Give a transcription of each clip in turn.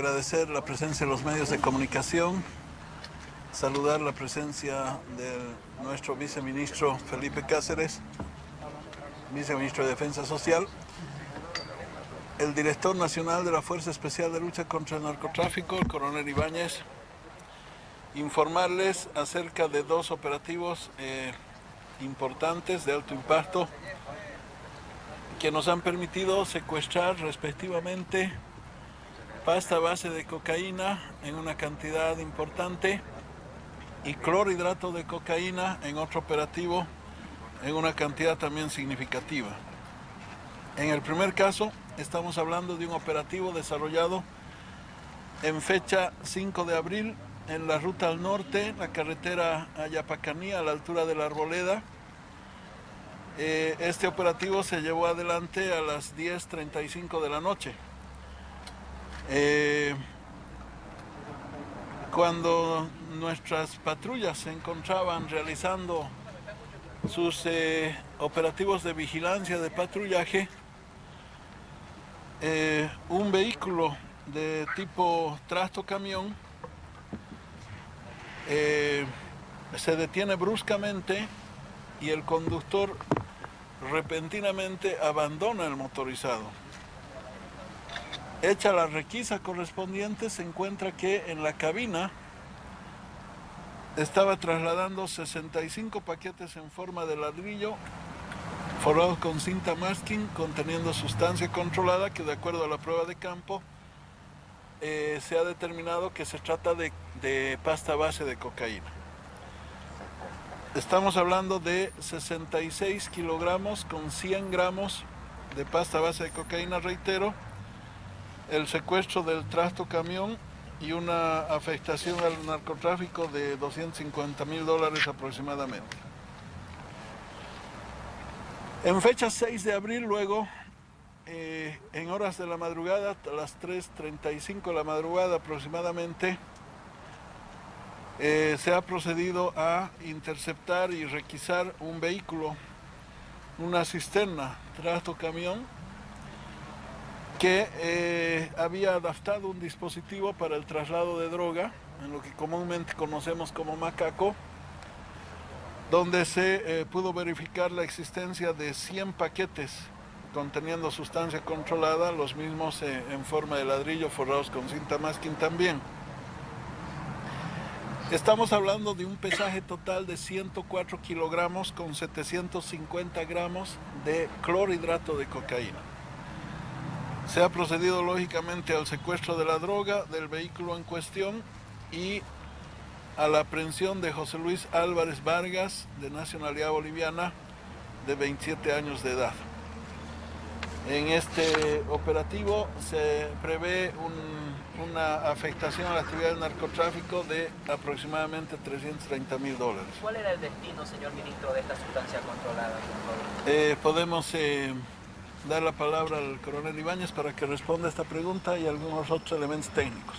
agradecer la presencia de los medios de comunicación, saludar la presencia de nuestro viceministro Felipe Cáceres, viceministro de Defensa Social, el director nacional de la Fuerza Especial de Lucha contra el Narcotráfico, el coronel Ibáñez, informarles acerca de dos operativos eh, importantes de alto impacto que nos han permitido secuestrar respectivamente pasta base de cocaína en una cantidad importante y clorhidrato de cocaína en otro operativo en una cantidad también significativa. En el primer caso estamos hablando de un operativo desarrollado en fecha 5 de abril en la ruta al norte, la carretera Ayapacaní a la altura de la Arboleda. Eh, este operativo se llevó adelante a las 10.35 de la noche. Eh, cuando nuestras patrullas se encontraban realizando sus eh, operativos de vigilancia, de patrullaje, eh, un vehículo de tipo trasto camión se detiene bruscamente y el conductor repentinamente abandona el motorizado. Hecha la requisa correspondiente, se encuentra que en la cabina estaba trasladando 65 paquetes en forma de ladrillo forrados con cinta masking conteniendo sustancia controlada que de acuerdo a la prueba de campo eh, se ha determinado que se trata de, de pasta base de cocaína. Estamos hablando de 66 kilogramos con 100 gramos de pasta base de cocaína, reitero, el secuestro del trasto camión y una afectación al narcotráfico de 250 mil dólares aproximadamente. En fecha 6 de abril, luego, eh, en horas de la madrugada, a las 3.35 de la madrugada aproximadamente, eh, se ha procedido a interceptar y requisar un vehículo, una cisterna, trasto camión, que eh, había adaptado un dispositivo para el traslado de droga, en lo que comúnmente conocemos como macaco, donde se eh, pudo verificar la existencia de 100 paquetes conteniendo sustancia controlada, los mismos eh, en forma de ladrillo forrados con cinta masking también. Estamos hablando de un pesaje total de 104 kilogramos con 750 gramos de clorhidrato de cocaína. Se ha procedido lógicamente al secuestro de la droga del vehículo en cuestión y a la aprehensión de José Luis Álvarez Vargas, de nacionalidad boliviana, de 27 años de edad. En este operativo se prevé una afectación a la actividad del narcotráfico de aproximadamente 330 mil dólares. ¿Cuál era el destino, señor ministro, de esta sustancia controlada? Eh, podemos eh, dar la palabra al coronel Ibáñez para que responda a esta pregunta y algunos otros elementos técnicos.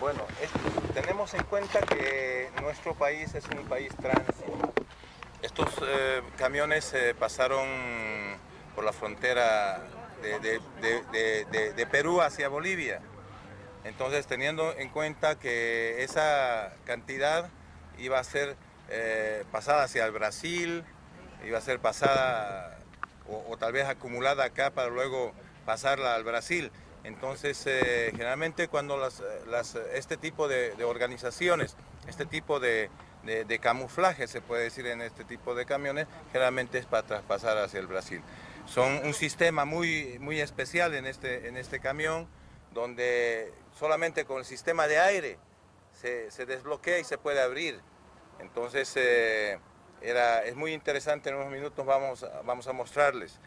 Bueno, tenemos en cuenta que nuestro país es un país tránsito. Estos eh, camiones eh, pasaron por la frontera de Perú hacia Bolivia entonces, teniendo en cuenta que esa cantidad iba a ser eh, pasada hacia el Brasil, iba a ser pasada o, tal vez acumulada acá para luego pasarla al Brasil. Entonces, eh, generalmente cuando este tipo de, organizaciones, este tipo de, camuflaje, se puede decir en este tipo de camiones, generalmente es para traspasar hacia el Brasil. Son un sistema muy, muy especial en este, en este camión, donde solamente con el sistema de aire se, desbloquea y se puede abrir. Entonces eh, era, es muy interesante, en unos minutos vamos, vamos a mostrarles.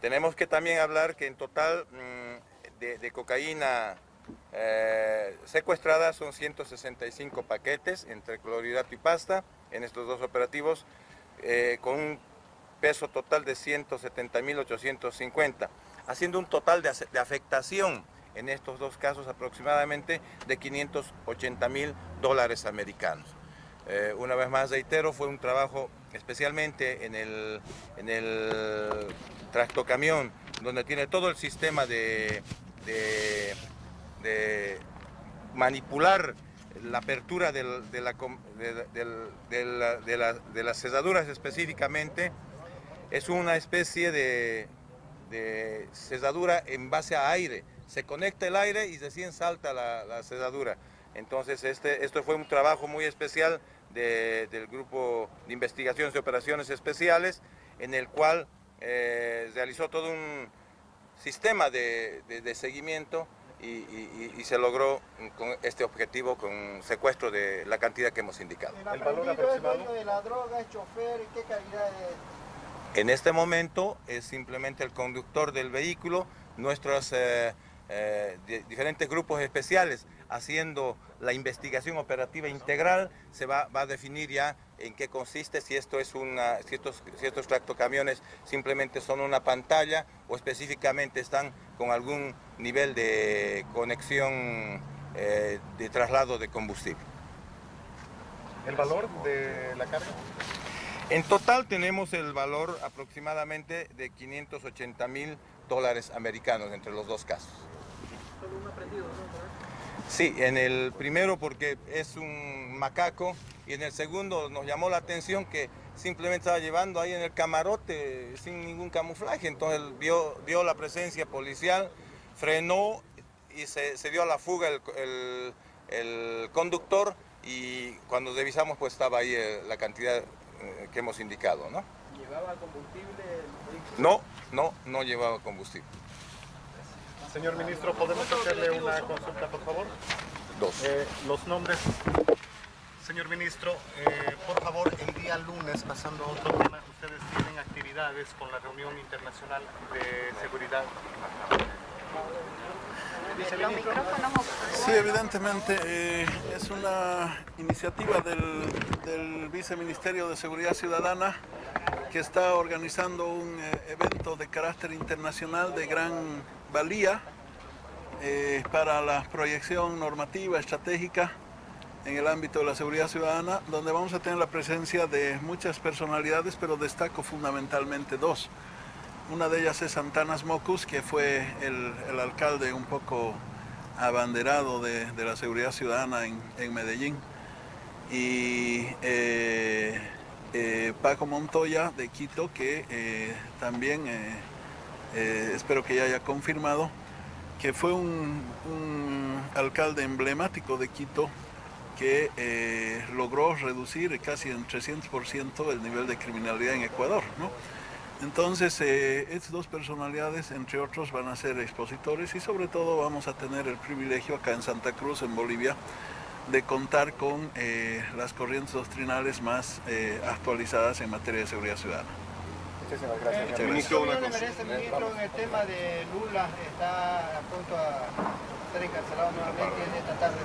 Tenemos que también hablar que en total mm, de, cocaína eh, secuestrada son 165 paquetes entre clorhidrato y pasta en estos dos operativos eh, con un peso total de 170.850, haciendo un total de, de afectación en estos dos casos aproximadamente de 580 mil dólares americanos. eh, una vez más reitero, fue un trabajo especialmente en el, en el tractocamión, donde tiene todo el sistema de, manipular la apertura de la- de las cesaduras específicamente, es una especie de, de cesadura en base a aire. Se conecta el aire y recién salta la, la cesadura. Entonces, este, esto fue un trabajo muy especial de- del Grupo de Investigaciones y Operaciones Especiales, en el cual eh, realizó todo un sistema de, de- de seguimiento y, y- se logró con este objetivo, con secuestro de la cantidad que hemos indicado. El valor aproximado. ¿Es dueño de la droga, es chofer? ¿Qué calidad es? En este momento es simplemente el conductor del vehículo, nuestros eh, eh, di- diferentes grupos especiales haciendo la investigación operativa integral, se va, va a definir ya en qué consiste, si esto es una, si estos, si estos tractocamiones simplemente son una pantalla o específicamente están con algún nivel de conexión eh, de traslado de combustible. ¿El valor de la carga? En total tenemos el valor aproximadamente de 580 mil dólares americanos entre los dos casos. Sí, en el primero porque es un macaco y en el segundo nos llamó la atención que simplemente estaba llevando ahí en el camarote sin ningún camuflaje, entonces él vio, vio la presencia policial, frenó y se, se dio a la fuga el, el- el conductor y cuando revisamos pues estaba ahí eh, la cantidad eh, que hemos indicado, ¿no? ¿Llevaba combustible el? No, no, no llevaba combustible. Señor ministro, ¿podemos hacerle una consulta, por favor? Dos. Eh, los nombres. Señor ministro, eh, por favor, el día lunes, pasando a otro tema, ustedes tienen actividades con la reunión internacional de seguridad. Sí, evidentemente eh, es una iniciativa del, del Viceministerio de Seguridad Ciudadana que está organizando un eh, evento de carácter internacional de gran valía eh, para la proyección normativa estratégica en el ámbito de la seguridad ciudadana, donde vamos a tener la presencia de muchas personalidades, pero destaco fundamentalmente dos. Una de ellas es Santanas Mocus, que fue el, alcalde un poco abanderado de, la seguridad ciudadana en, Medellín. Y eh, eh, Paco Montoya de Quito, que también eh, espero que ya haya confirmado, que fue un, alcalde emblemático de Quito que eh, logró reducir casi en 300% el nivel de criminalidad en Ecuador. Entonces, eh, estas dos personalidades, entre otros, van a ser expositores y sobre todo vamos a tener el privilegio acá en Santa Cruz, en Bolivia, de contar con las corrientes doctrinales más actualizadas en materia de seguridad ciudadana. Muchísimas gracias, gracias. ministro. ¿Qué opinión le merece, ministro, en el tema de Lula? Está a punto a ser encarcelado nuevamente esta tarde.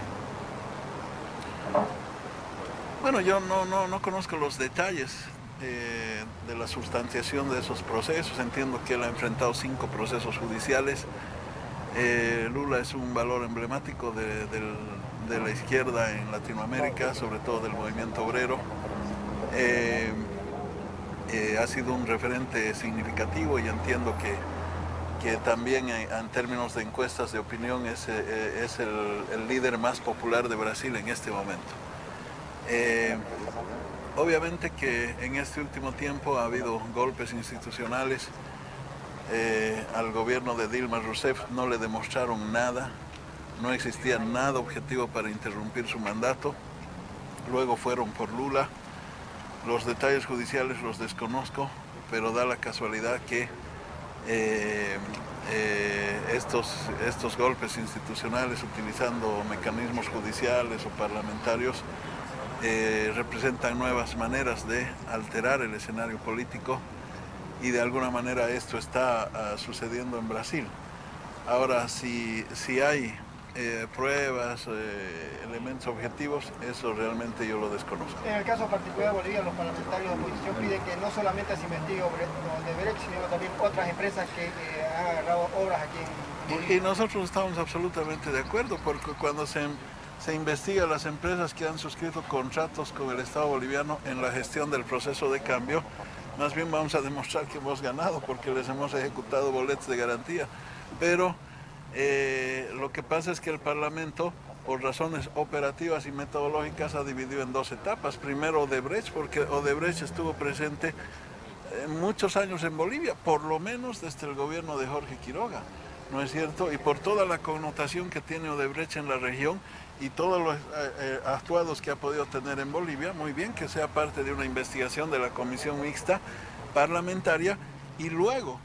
Bueno, yo no, no, no conozco los detalles eh, de la sustanciación de esos procesos. Entiendo que él ha enfrentado cinco procesos judiciales. Eh, Lula es un valor emblemático de, del- de la izquierda en Latinoamérica, sobre todo del movimiento obrero. Eh, eh, ha sido un referente significativo y entiendo que, que también en, en términos de encuestas de opinión es, eh, es el, líder más popular de Brasil en este momento. Eh, obviamente que en este último tiempo ha habido golpes institucionales. Eh, al gobierno de Dilma Rousseff no le demostraron nada, no existía nada objetivo para interrumpir su mandato. Luego fueron por Lula. Los detalles judiciales los desconozco, pero da la casualidad que eh, eh, estos, estos golpes institucionales utilizando mecanismos judiciales o parlamentarios eh, representan nuevas maneras de alterar el escenario político y de alguna manera esto está ah, sucediendo en Brasil. Ahora, si, si hay eh, pruebas, eh, elementos objetivos, eso realmente yo lo desconozco. En el caso particular de Bolivia, los parlamentarios de oposición piden que no solamente se investigue Odebrecht, sino también otras empresas que eh, han agarrado obras aquí en Y, y nosotros estamos absolutamente de acuerdo, porque cuando se, se investiga las empresas que han suscrito contratos con el Estado boliviano en la gestión del proceso de cambio. Más bien vamos a demostrar que hemos ganado porque les hemos ejecutado boletos de garantía. Pero eh, lo que pasa es que el Parlamento, por razones operativas y metodológicas, ha dividido en dos etapas. Primero Odebrecht, porque Odebrecht estuvo presente eh, muchos años en Bolivia, por lo menos desde el gobierno de Jorge Quiroga, ¿no es cierto? Y por toda la connotación que tiene Odebrecht en la región y todos los eh, actuados que ha podido tener en Bolivia, muy bien que sea parte de una investigación de la Comisión Mixta Parlamentaria y luego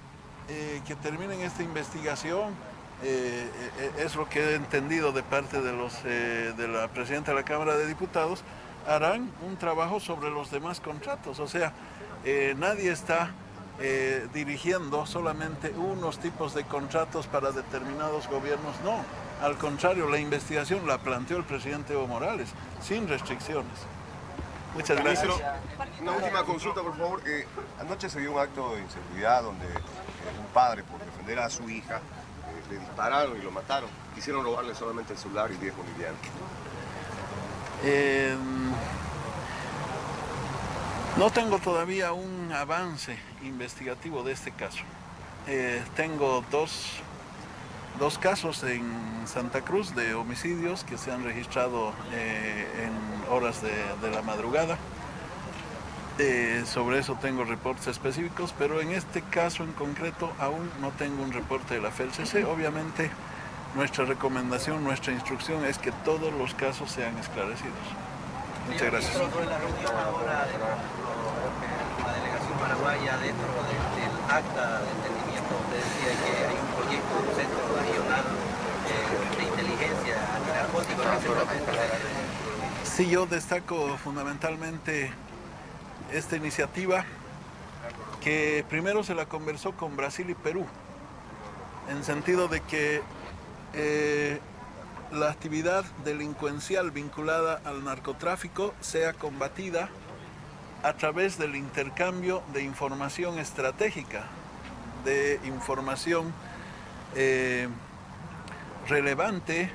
que terminen esta investigación, eh, eh, es lo que he entendido de parte de, los, eh, de la Presidenta de la Cámara de Diputados, harán un trabajo sobre los demás contratos. O sea, eh, nadie está eh, dirigiendo solamente unos tipos de contratos para determinados gobiernos, no. Al contrario, la investigación la planteó el presidente Evo Morales, sin restricciones. Muchas gracias. Una última consulta, por favor. Eh, anoche se dio un acto de inseguridad donde un padre, por defender a su hija, le dispararon y lo mataron. Quisieron robarle solamente el celular y 10 bolivianos. Eh, no tengo todavía un avance investigativo de este caso. Eh, tengo dos, dos casos en Santa Cruz de homicidios que se han registrado eh, en horas de la madrugada. Eh, sobre eso tengo reportes específicos, pero en este caso en concreto aún no tengo un reporte de la FELCC. Obviamente nuestra recomendación, nuestra instrucción es que todos los casos sean esclarecidos. Muchas gracias. De la reunión ahora de la, delegación paraguaya, dentro de- del acta de entendimiento, usted decía que hay un proyecto, un centro regional eh, de inteligencia. Sí, yo destaco fundamentalmente esta iniciativa que primero se la conversó con Brasil y Perú, en sentido de que eh, la actividad delincuencial vinculada al narcotráfico sea combatida a través del intercambio de información estratégica, de información eh, relevante,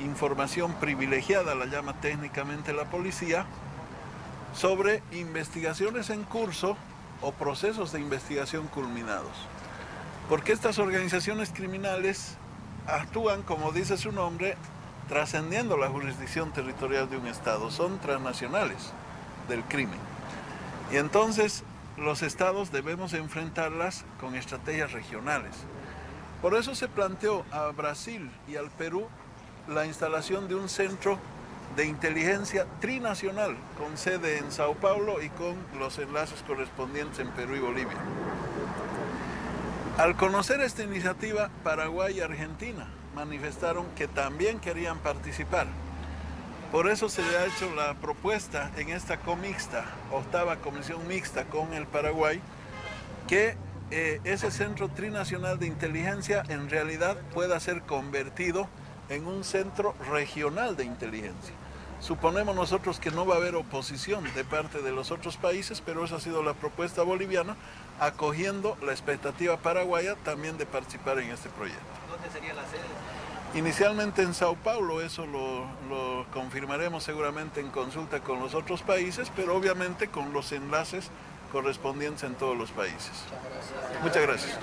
información privilegiada, la llama técnicamente la policía, sobre investigaciones en curso o procesos de investigación culminados. Porque estas organizaciones criminales actúan, como dice su nombre, trascendiendo la jurisdicción territorial de un Estado, son transnacionales del crimen. Y entonces los estados debemos enfrentarlas con estrategias regionales. Por eso se planteó a Brasil y al Perú la instalación de un centro de inteligencia trinacional con sede en Sao Paulo y con los enlaces correspondientes en Perú y Bolivia. Al conocer esta iniciativa, Paraguay y Argentina manifestaron que también querían participar. Por eso se ha hecho la propuesta en esta comixta, octava comisión mixta con el Paraguay, que eh, ese centro trinacional de inteligencia en realidad pueda ser convertido en un centro regional de inteligencia. Suponemos nosotros que no va a haber oposición de parte de los otros países, pero esa ha sido la propuesta boliviana, acogiendo la expectativa paraguaya también de participar en este proyecto. ¿Dónde sería la sede? Inicialmente en Sao Paulo, eso lo, lo confirmaremos seguramente en consulta con los otros países, pero obviamente con los enlaces correspondientes en todos los países. Muchas gracias.